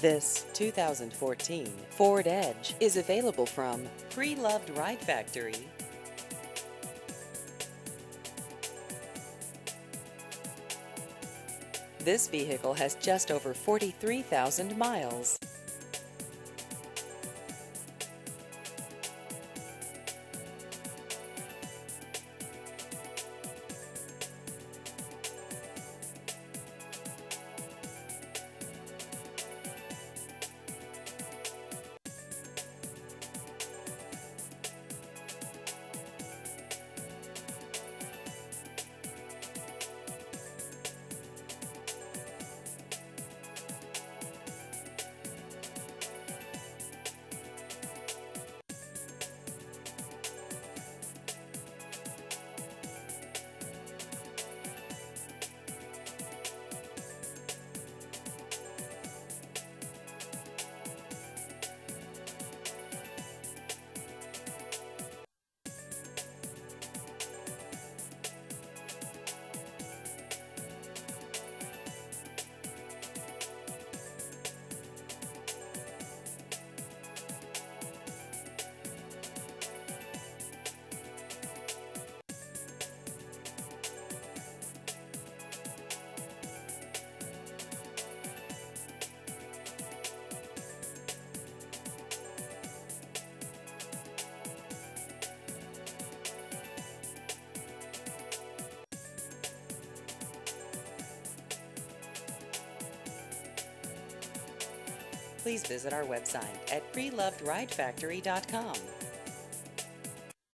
This 2014 Ford Edge is available from Pre-Loved Ride Factory. This vehicle has just over 43,000 miles. Please visit our website at prelovedridefactory.com.